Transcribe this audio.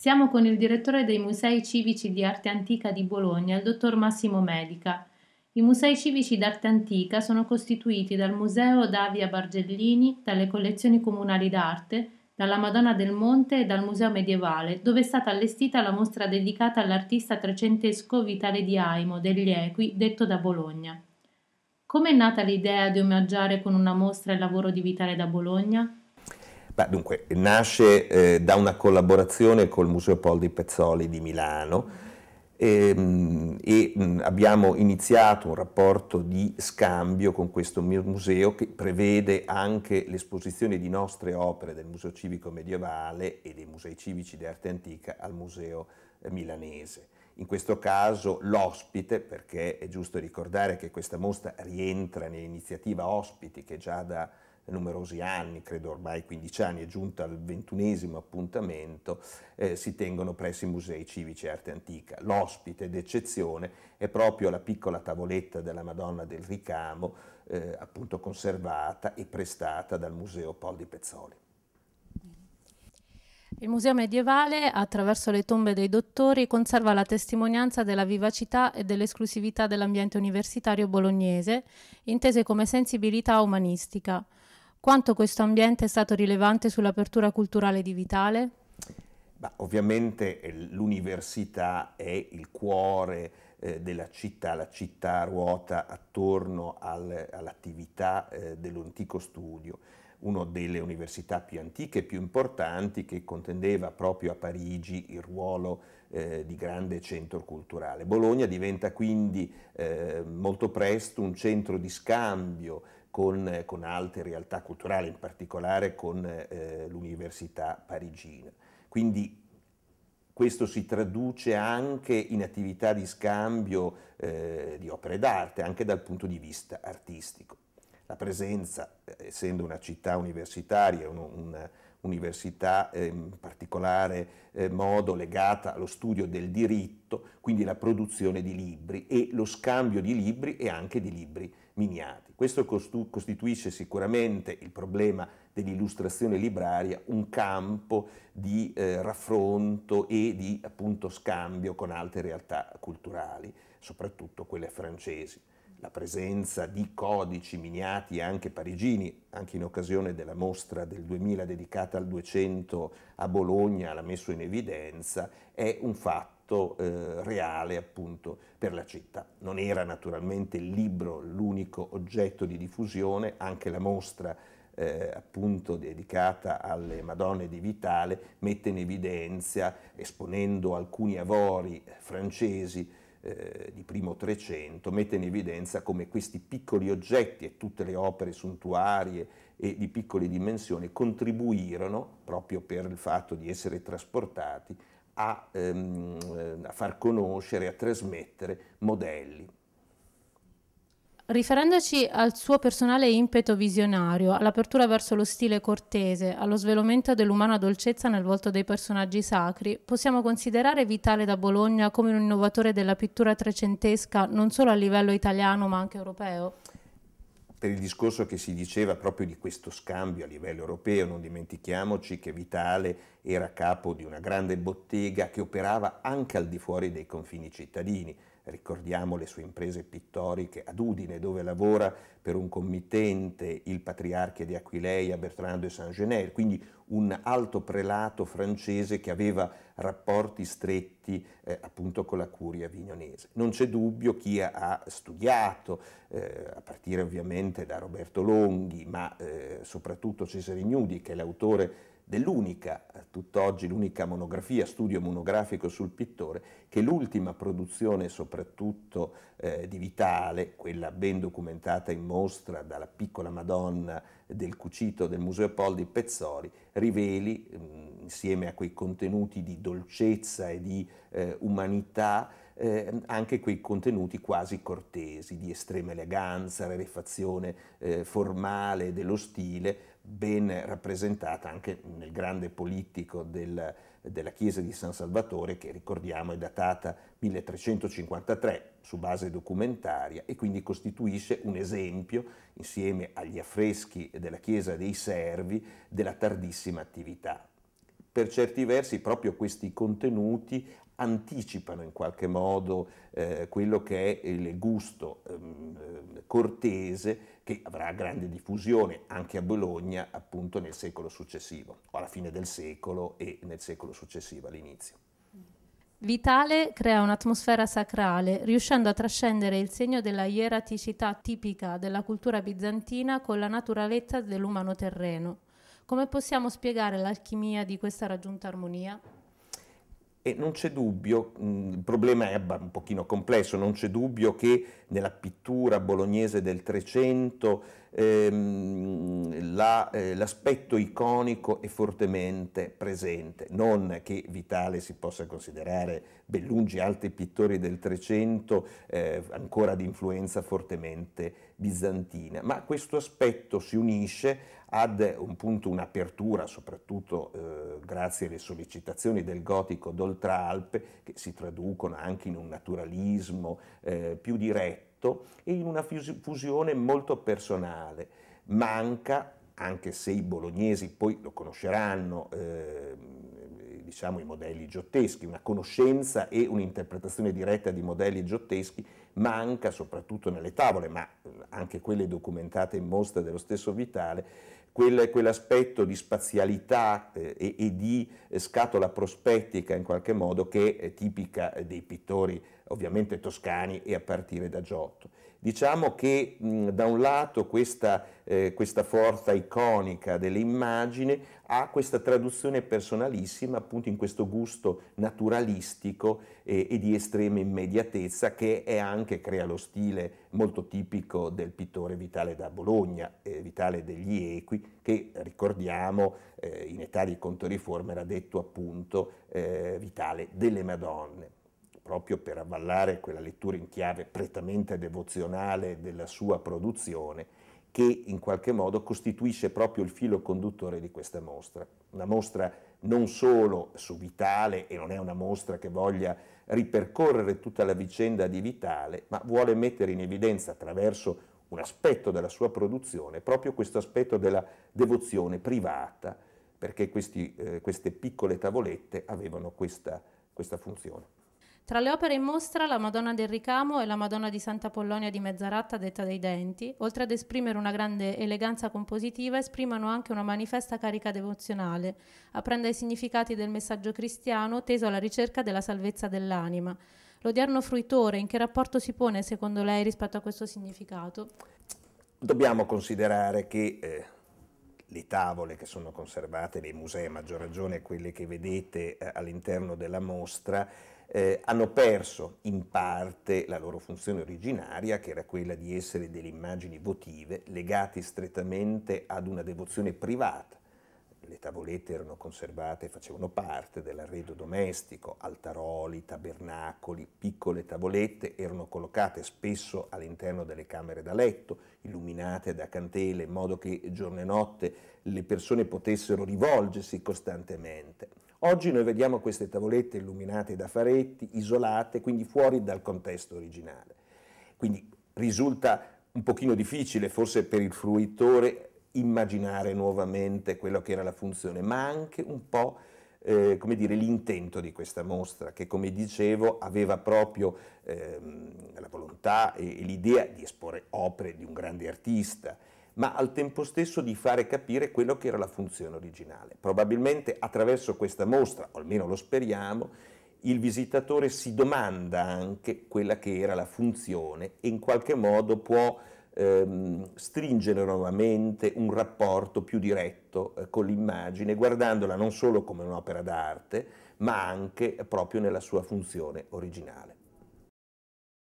Siamo con il direttore dei Musei Civici di Arte Antica di Bologna, il dottor Massimo Medica. I Musei Civici d'Arte Antica sono costituiti dal Museo Davia Bargellini, dalle collezioni comunali d'arte, dalla Madonna del Monte e dal Museo Medievale, dove è stata allestita la mostra dedicata all'artista trecentesco Vitale di Aimo degli Equi, detto da Bologna. Come è nata l'idea di omaggiare con una mostra il lavoro di Vitale da Bologna? Beh, dunque, nasce eh, da una collaborazione col Museo Poldi Pezzoli di Milano ehm, e, e mh, abbiamo iniziato un rapporto di scambio con questo museo che prevede anche l'esposizione di nostre opere del Museo Civico Medievale e dei Musei Civici di Arte Antica al Museo eh, Milanese. In questo caso l'ospite, perché è giusto ricordare che questa mostra rientra nell'iniziativa ospiti che già da numerosi anni, credo ormai 15 anni, è giunta al ventunesimo appuntamento, eh, si tengono presso i musei civici e arte antica. L'ospite d'eccezione è proprio la piccola tavoletta della Madonna del Ricamo, eh, appunto conservata e prestata dal Museo Poldi Pezzoli. Il Museo Medievale, attraverso le tombe dei dottori, conserva la testimonianza della vivacità e dell'esclusività dell'ambiente universitario bolognese, intese come sensibilità umanistica. Quanto questo ambiente è stato rilevante sull'apertura culturale di Vitale? Bah, ovviamente eh, l'università è il cuore eh, della città, la città ruota attorno al, all'attività eh, dell'antico studio, una delle università più antiche e più importanti che contendeva proprio a Parigi il ruolo eh, di grande centro culturale. Bologna diventa quindi eh, molto presto un centro di scambio con, con altre realtà culturali, in particolare con eh, l'Università parigina. Quindi questo si traduce anche in attività di scambio eh, di opere d'arte, anche dal punto di vista artistico. La presenza, eh, essendo una città universitaria, un'università un, un in particolare eh, modo legata allo studio del diritto, quindi la produzione di libri e lo scambio di libri e anche di libri miniati. Questo costituisce sicuramente il problema dell'illustrazione libraria, un campo di eh, raffronto e di appunto scambio con altre realtà culturali, soprattutto quelle francesi. La presenza di codici miniati anche parigini, anche in occasione della mostra del 2000 dedicata al 200 a Bologna, l'ha messo in evidenza, è un fatto eh, reale appunto per la città. Non era naturalmente il libro l'unico oggetto di diffusione, anche la mostra eh, appunto dedicata alle Madonne di Vitale mette in evidenza, esponendo alcuni avori francesi eh, di primo Trecento, mette in evidenza come questi piccoli oggetti e tutte le opere suntuarie e di piccole dimensioni contribuirono, proprio per il fatto di essere trasportati, a, ehm, a far conoscere, a trasmettere modelli. Riferendoci al suo personale impeto visionario, all'apertura verso lo stile cortese, allo svelamento dell'umana dolcezza nel volto dei personaggi sacri, possiamo considerare Vitale da Bologna come un innovatore della pittura trecentesca non solo a livello italiano ma anche europeo? per il discorso che si diceva proprio di questo scambio a livello europeo, non dimentichiamoci che Vitale era capo di una grande bottega che operava anche al di fuori dei confini cittadini. Ricordiamo le sue imprese pittoriche ad Udine, dove lavora per un committente il patriarca di Aquileia Bertrand de Saint-Gener, quindi un alto prelato francese che aveva rapporti stretti eh, appunto con la curia avignonese. Non c'è dubbio chi ha studiato, eh, a partire ovviamente da Roberto Longhi, ma eh, soprattutto Cesare Ignudi, che è l'autore dell'unica, tutt'oggi l'unica monografia, studio monografico sul pittore, che l'ultima produzione soprattutto eh, di Vitale, quella ben documentata in mostra dalla piccola Madonna del Cucito del Museo Poldi Pezzori, riveli, mh, insieme a quei contenuti di dolcezza e di eh, umanità, eh, anche quei contenuti quasi cortesi, di estrema eleganza, rarefazione eh, formale dello stile, ben rappresentata anche nel grande politico del, della chiesa di San Salvatore che ricordiamo è datata 1353 su base documentaria e quindi costituisce un esempio insieme agli affreschi della chiesa dei Servi della tardissima attività. Per certi versi proprio questi contenuti anticipano in qualche modo eh, quello che è il gusto ehm, cortese che avrà grande diffusione anche a Bologna appunto nel secolo successivo, o alla fine del secolo e nel secolo successivo all'inizio. Vitale crea un'atmosfera sacrale, riuscendo a trascendere il segno della ieraticità tipica della cultura bizantina con la naturalezza dell'umano terreno. Come possiamo spiegare l'alchimia di questa raggiunta armonia? E non c'è dubbio, il problema è un pochino complesso, non c'è dubbio che nella pittura bolognese del Trecento ehm, la, eh, l'aspetto iconico è fortemente presente, non che Vitale si possa considerare ben lungi altri pittori del Trecento eh, ancora di influenza fortemente bizantina, ma questo aspetto si unisce ad un punto un'apertura, soprattutto eh, grazie alle sollecitazioni del gotico d'Oltralpe, che si traducono anche in un naturalismo eh, più diretto e in una fusione molto personale. Manca, anche se i bolognesi poi lo conosceranno, eh, diciamo i modelli giotteschi, una conoscenza e un'interpretazione diretta di modelli giotteschi manca soprattutto nelle tavole, ma anche quelle documentate in mostra dello stesso Vitale, quel, quell'aspetto di spazialità eh, e, e, di eh, scatola prospettica in qualche modo che è tipica dei pittori ovviamente toscani e a partire da Giotto. Diciamo che mh, da un lato questa, eh, questa forza iconica dell'immagine ha questa traduzione personalissima appunto in questo gusto naturalistico eh, e di estrema immediatezza che è anche, crea lo stile molto tipico del pittore Vitale da Bologna, eh, Vitale degli Equi, che ricordiamo eh, in età di contoriforma era detto appunto eh, Vitale delle Madonne proprio per avvallare quella lettura in chiave prettamente devozionale della sua produzione, che in qualche modo costituisce proprio il filo conduttore di questa mostra. Una mostra non solo su Vitale, e non è una mostra che voglia ripercorrere tutta la vicenda di Vitale, ma vuole mettere in evidenza attraverso un aspetto della sua produzione, proprio questo aspetto della devozione privata, perché questi, eh, queste piccole tavolette avevano questa, questa funzione. Tra le opere in mostra la Madonna del Ricamo e la Madonna di Santa Pollonia di Mezzaratta detta dei Denti, oltre ad esprimere una grande eleganza compositiva, esprimono anche una manifesta carica devozionale, aprendo ai significati del messaggio cristiano teso alla ricerca della salvezza dell'anima. L'odierno fruitore in che rapporto si pone secondo lei rispetto a questo significato? Dobbiamo considerare che eh, le tavole che sono conservate nei musei, a maggior ragione quelle che vedete eh, all'interno della mostra, eh, hanno perso in parte la loro funzione originaria, che era quella di essere delle immagini votive legate strettamente ad una devozione privata. Le tavolette erano conservate facevano parte dell'arredo domestico, altaroli, tabernacoli, piccole tavolette erano collocate spesso all'interno delle camere da letto, illuminate da candele, in modo che giorno e notte le persone potessero rivolgersi costantemente. Oggi noi vediamo queste tavolette illuminate da faretti, isolate, quindi fuori dal contesto originale. Quindi risulta un pochino difficile forse per il fruitore immaginare nuovamente quello che era la funzione, ma anche un po' eh, come dire, l'intento di questa mostra, che come dicevo aveva proprio ehm, la volontà e, e l'idea di esporre opere di un grande artista, ma al tempo stesso di fare capire quello che era la funzione originale. Probabilmente attraverso questa mostra, o almeno lo speriamo, il visitatore si domanda anche quella che era la funzione e in qualche modo può ehm, stringere nuovamente un rapporto più diretto eh, con l'immagine, guardandola non solo come un'opera d'arte, ma anche proprio nella sua funzione originale.